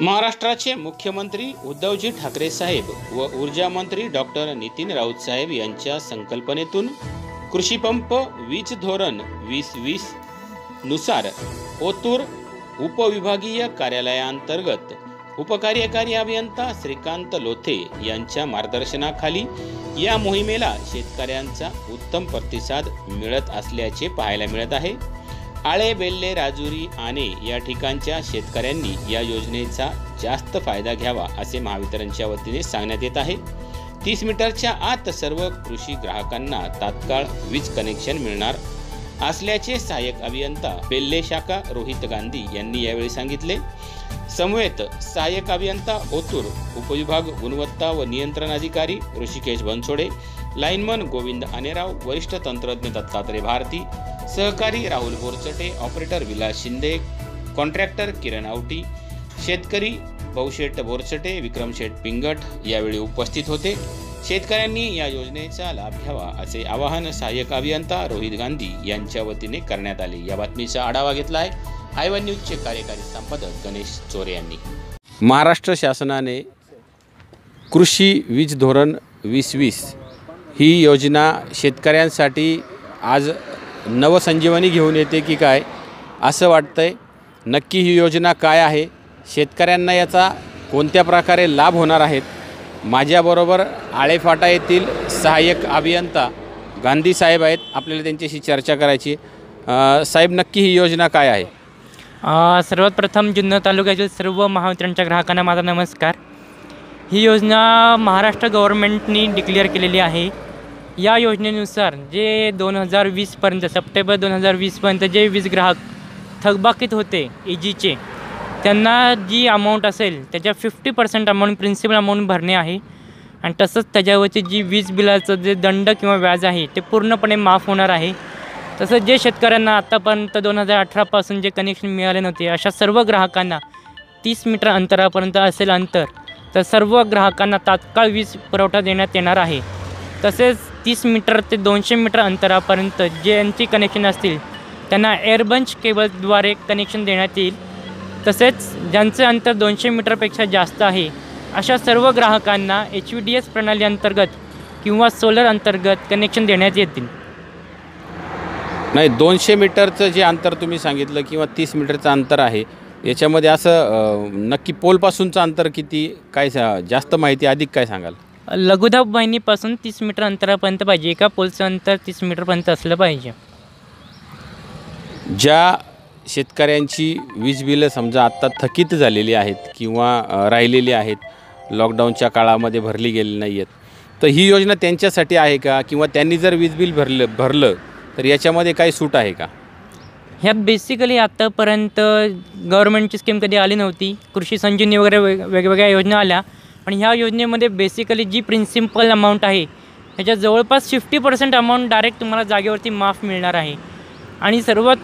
महाराष्ट्राचे मुख्यमंत्री उद्धवजी ठाकरे साहेब व ऊर्जा मंत्री डॉक्टर नितीन राऊत साहेब यांच्या संकल्पनेतून कृषीपंप वीज धोरण वीस वीसनुसार ओतूर उपविभागीय कार्यालयाअंतर्गत उपकार्यकारी अभियंता श्रीकांत लोथे यांच्या मार्गदर्शनाखाली या मोहिमेला शेतकऱ्यांचा उत्तम प्रतिसाद मिळत असल्याचे पाहायला मिळत आहे. आळे बेल्ले राजुरी आणे या ठिकाणच्या शेतकऱ्यांनी या योजनेचा जास्त फायदा घ्यावा असे महावितरणच्या वतीने सांगण्यात येत आहे. तीस मीटरच्या आत सर्व कृषी ग्राहकांना तात्काळ वीज कनेक्शन मिळणार असल्याचे सहाय्यक अभियंता बेल्ले शाखा रोहित गांधी यांनी यावेळी सांगितले. समवेत सहाय्यक अभियंता ओतूर उपविभाग गुणवत्ता व नियंत्रण अधिकारी ऋषिकेश बनसोडे लाईनमन गोविंद अनेराव वरिष्ठ तंत्रज्ञ दत्तात्रय भारती सहकारी राहुल बोरचटे ऑपरेटर विलास शिंदे कॉन्ट्रॅक्टर किरण आवटी शेतकरी भाऊशेठ बोरचटे विक्रमशेठ पिंगट यावेळी उपस्थित होते. शेतकऱ्यांनी या योजनेचा लाभ घ्यावा असे आवाहन सहाय्यक अभियंता रोहित गांधी यांच्या वतीने करण्यात आले. या बातमीचा आढावा घेतला आहे आय न्यूजचे कार्यकारी संपादक गणेश चोरे यांनी. महाराष्ट्र शासनाने कृषी वीज धोरण वीस वीस ही योजना शेतकऱ्यांसाठी आज नवसंजीवनी घेऊन येते की काय असं वाटतं आहे नक्की ही योजना काय आहे? शेतकऱ्यांना याचा कोणत्या प्रकारे लाभ होणार आहेत? माझ्याबरोबर आळेफाटा येथील सहाय्यक अभियंता गांधी साहेब आहेत. आपल्याला त्यांच्याशी चर्चा करायची साहेब नक्की ही योजना काय आहे? सर्वात प्रथम जुन्नर तालुक्यातील सर्व महावितरणच्या ग्राहकांना माझा नमस्कार. ही योजना महाराष्ट्र गव्हर्मेंटनी डिक्लेअर केलेली आहे. या योजनेनुसार जे दोन हजार वीसपर्यंत सप्टेंबर दोन हजार वीसपर्यंत जे वीज ग्राहक थकबाकीत होते ए जीचे त्यांना जी अमाऊंट असेल त्याच्या fifty percent amount principal amount भरणे आहे. आणि तसंच त्याच्यावरची जी वीज बिलाचं जे दंड किंवा व्याज आहे ते पूर्णपणे माफ होणार आहे. तसंच जे शेतकऱ्यांना आत्तापर्यंत दोन हजार अठरापासून जे कनेक्शन मिळाले नव्हते अशा सर्व ग्राहकांना तीस मीटर अंतरापर्यंत असेल अंतर तर सर्व ग्राहकांना तात्काळ वीज पुरवठा देण्यात येणार आहे. तसेच तीस मीटर ते दोनशे मीटर अंतरापर्यंत जे एनची कनेक्शन असतील त्यांना एअरबंच केबलद्वारे कनेक्शन देण्यात येईल. तसेच ज्यांचे अंतर दोनशे मीटरपेक्षा जास्त आहे अशा सर्व ग्राहकांना एच व्ही डी एस प्रणाली अंतर्गत किंवा सोलर अंतर्गत कनेक्शन देण्यात येतील. नाही दोनशे मीटरचं जे अंतर तुम्ही सांगितलं किंवा तीस मीटरचं अंतर आहे याच्यामध्ये असं नक्की पोलपासूनचं अंतर किती काय सा- जास्त माहिती अधिक काय सांगाल? लघुधाप वाहिनीपासून तीस मीटर अंतरापर्यंत पाहिजे. एका पोलचं अंतर तीस मीटरपर्यंत असलं पाहिजे. ज्या शेतकऱ्यांची वीज बिलं समजा आत्ता थकीत झालेली आहेत किंवा राहिलेली आहेत लॉकडाऊनच्या काळामध्ये भरली गेली नाही आहेत तर ही योजना त्यांच्यासाठी आहे का? किंवा त्यांनी जर वीज बिल भरलं भरलं तर याच्यामध्ये काही सूट आहे का? ह्यात बेसिकली आत्तापर्यंत गव्हर्नमेंटची स्कीम कधी आली नव्हती. कृषी संजीवनी वगैरे वेग वेगवेगळ्या योजना आल्या. आणि ह्या योजनेमध्ये बेसिकली जी प्रिन्सिपल अमाऊंट आहे ह्याच्या जवळपास फिफ्टी पर्सेंट अमाऊंट डायरेक्ट तुम्हाला जागेवरती माफ मिळणार आहे. आणि सर्वात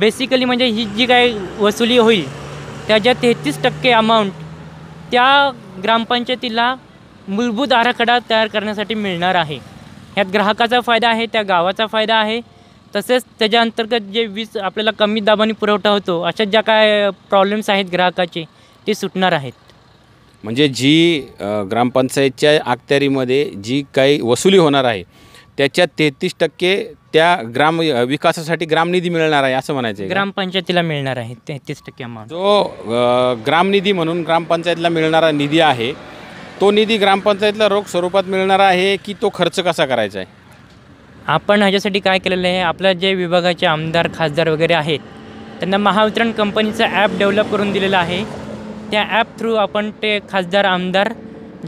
बेसिकली म्हणजे ही जी काय वसुली होईल त्याच्या तेहतीस टक्के अमाऊंट त्या ग्रामपंचायतीला मूलभूत आराखडा तयार करण्यासाठी मिळणार आहे. ह्यात ग्राहकाचा फायदा आहे त्या गावाचा फायदा आहे तसेच त्याच्या अंतर्गत जे वीज आपल्याला कमी दाबाने पुरवठा होतो अशा ज्या काय प्रॉब्लेम्स आहेत ग्राहकाचे ते सुटणार आहेत. म्हणजे जी ग्रामपंचायतच्या अखत्यारीमध्ये जी काही वसुली होणार आहे त्याच्यात तेहतीस टक्के त्या ग्राम विकासासाठी ग्रामनिधी मिळणार आहे असं म्हणायचं? ग्रामपंचायतीला मिळणार आहे तेहतीस टक्के अमाऊंट जो ग्रामनिधी म्हणून ग्रामपंचायतला मिळणारा निधी आहे तो निधी ग्रामपंचायतला रोख स्वरूपात मिळणारा आहे की तो खर्च कसा करायचा आहे? आपण ह्याच्यासाठी काय केलेलं आहे आपल्या जे विभागाचे आमदार खासदार वगैरे आहेत त्यांना महावितरण कंपनीचं ॲप डेव्हलप करून दिलेलं आहे. त्या ॲप थ्रू आपण ते खासदार आमदार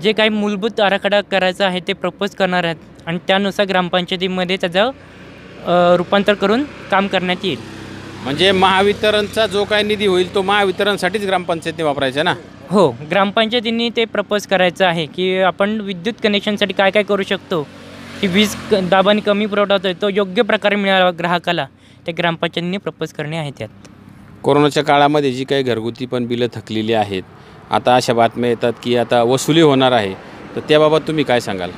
जे काही मूलभूत आराखडा करायचा आहे ते प्रपोज करणार आहेत. आणि त्यानुसार ग्रामपंचायतीमध्ये त्याचं रूपांतर करून काम करण्यात येईल. म्हणजे महावितरणचा जो काही निधी होईल तो महावितरणसाठीच ग्रामपंचायतने वापरायचा ना? हो ग्रामपंचायतींनी ते प्रपोज करायचं आहे की आपण विद्युत कनेक्शनसाठी काय काय करू शकतो? की वीज क दाबाने कमी पुरवठा होतो तो योग्य प्रकारे मिळावा ग्राहकाला. ते ग्रामपंचायतींनी प्रपोज करणे आहे त्यात. कोरोनाच्या काळामध्ये जी काही घरगुती पण बिलं थकलेली आहेत आता अशा बातम्या येतात की आता वसुली होणार आहे तर त्याबाबत तुम्ही काय सांगाल?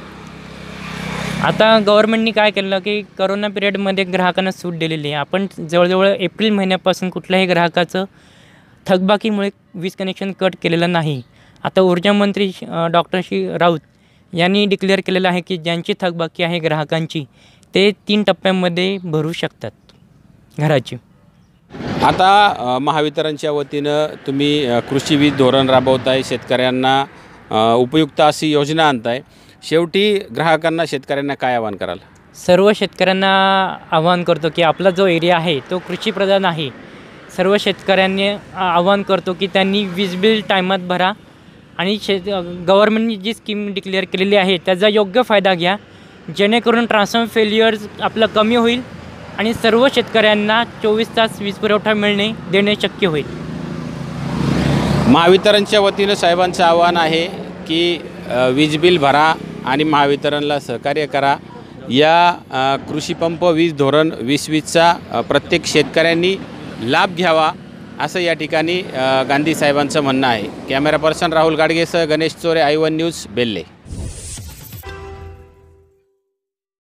आता गव्हर्नमेंटनी काय केलं की करोना पिरियडमध्ये ग्राहकांना सूट दिलेली आहे. आपण जवळजवळ एप्रिल महिन्यापासून कुठल्याही ग्राहकाचं थकबाकीमुळे वीज कनेक्शन कट केलेलं नाही. आता ऊर्जामंत्री डॉक्टर श्री राऊत यांनी डिक्लेअर केलेलं आहे की ज्यांची थकबाकी आहे ग्राहकांची ते तीन टप्प्यांमध्ये भरू शकतात घराची. आता महावितरणच्या वतीनं तुम्ही कृषी वीज धोरण राबवताय शेतकऱ्यांना उपयुक्त अशी योजना आणताय. शेवटी ग्राहकांना शेतकऱ्यांना काय आवाहन कराल? सर्व शेतकऱ्यांना आवाहन करतो की आपला जो एरिया आहे तो कृषीप्रधान आहे. सर्व शेतकऱ्यांनी आवाहन करतो की त्यांनी वीज बिल टायमात भरा आणि शेत गव्हर्मेंटनी जी स्कीम डिक्लेअर केलेली आहे त्याचा योग्य फायदा घ्या. जेणेकरून ट्रान्सफॉर्म फेल्युअर्स आपलं कमी होईल आणि सर्व शेतकऱ्यांना चोवीस तास वीज पुरवठा मिळणे देणे शक्य होईल. महावितरणच्या वतीनं साहेबांचं आव्हान आहे की वीज बिल भरा आणि महावितरणला सहकार्य करा. या कृषीपंप वीज धोरण वीस वीसचा प्रत्येक शेतकऱ्यांनी लाभ घ्यावा असं या ठिकाणी गांधी साहेबांचं म्हणणं आहे. कॅमेरा पर्सन राहुल गाडगेसह Ganesh Chore I one news बेल्ले.